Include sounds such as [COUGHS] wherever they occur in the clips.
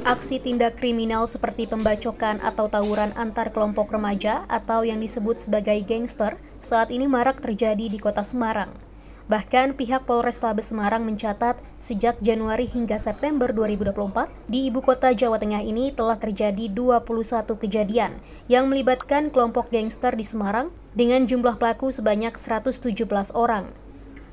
Aksi tindak kriminal seperti pembacokan atau tawuran antar kelompok remaja atau yang disebut sebagai gangster saat ini marak terjadi di kota Semarang. Bahkan pihak Polrestabes Semarang mencatat sejak Januari hingga September 2024 di ibu kota Jawa Tengah ini telah terjadi 21 kejadian yang melibatkan kelompok gangster di Semarang dengan jumlah pelaku sebanyak 117 orang.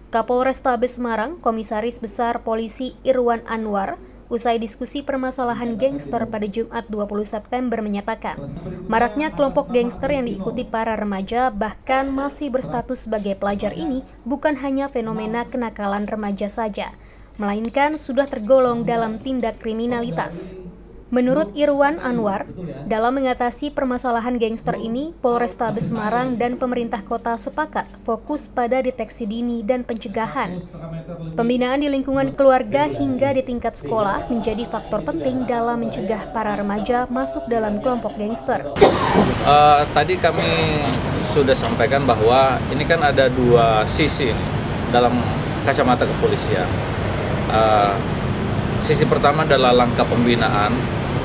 Kapolrestabes Semarang, Komisaris Besar Polisi Irwan Anwar usai diskusi permasalahan gangster pada Jumat 20 September menyatakan, maraknya kelompok gangster yang diikuti para remaja bahkan masih berstatus sebagai pelajar ini bukan hanya fenomena kenakalan remaja saja, melainkan sudah tergolong dalam tindak kriminalitas. Menurut Irwan Anwar, dalam mengatasi permasalahan gangster ini, Polrestabes Semarang dan pemerintah kota sepakat fokus pada deteksi dini dan pencegahan. Pembinaan di lingkungan keluarga hingga di tingkat sekolah menjadi faktor penting dalam mencegah para remaja masuk dalam kelompok gangster. Uh, [COUGHS] tadi kami sudah sampaikan bahwa ini kan ada dua sisi dalam kacamata kepolisian. Uh, sisi pertama adalah langkah pembinaan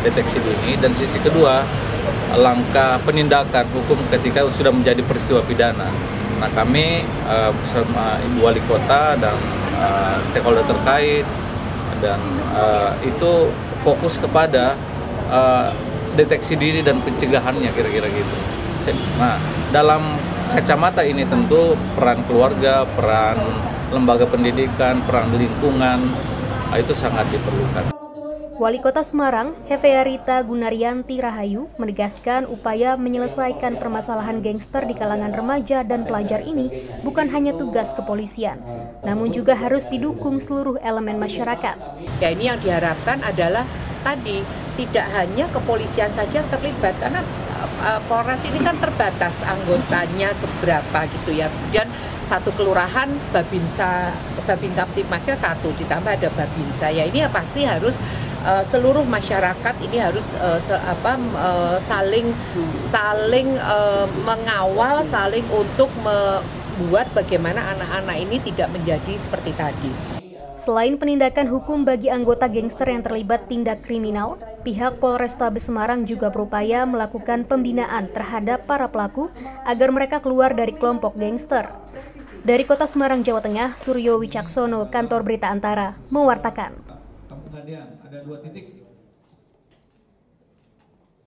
deteksi dini dan sisi kedua langkah penindakan hukum ketika sudah menjadi peristiwa pidana. Nah kami uh, bersama Ibu Wali Kota dan uh, stakeholder terkait dan uh, itu fokus kepada deteksi diri dan pencegahannya kira-kira gitu. Nah dalam kacamata ini tentu peran keluarga, peran lembaga pendidikan, peran lingkungan itu sangat diperlukan. Wali Kota Semarang, Hefearita Gunaryanti Rahayu, menegaskan upaya menyelesaikan permasalahan gangster di kalangan remaja dan pelajar ini bukan hanya tugas kepolisian, namun juga harus didukung seluruh elemen masyarakat. Ya ini yang diharapkan adalah tadi tidak hanya kepolisian saja yang terlibat karena uh, Polres ini kan terbatas anggotanya seberapa gitu ya. Kemudian satu kelurahan Babinsa Babin Kaptipmasnya satu ditambah ada Babinsa ya ini ya pasti harus uh, seluruh masyarakat ini harus uh, se apa uh, saling saling uh, mengawal, saling untuk membuat bagaimana anak-anak ini tidak menjadi seperti tadi. Selain penindakan hukum bagi anggota gangster yang terlibat tindak kriminal, pihak Polrestabes Semarang juga berupaya melakukan pembinaan terhadap para pelaku agar mereka keluar dari kelompok gangster. Dari Kota Semarang, Jawa Tengah, Suryo Wicaksono, Kantor Berita Antara, mewartakan